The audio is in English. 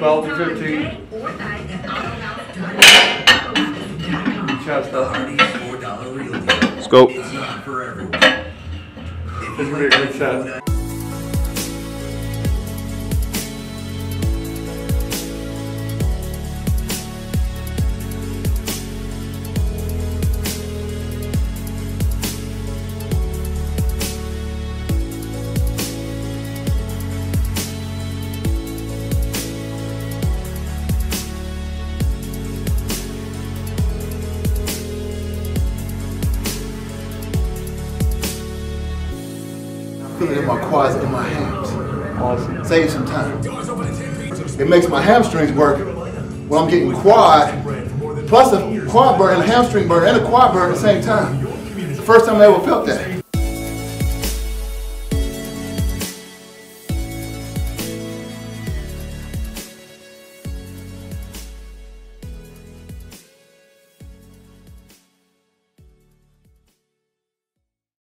12 to 15. Chest up. Hardy's four dollar real deal. Scope. It's not for everyone. This is gonna be a good set. Feel it in my quads and my hams. Awesome. Save some time. It makes my hamstrings work when I'm getting quad, plus a quad burn and a hamstring burn and a quad burn at the same time. It's the first time I ever felt that.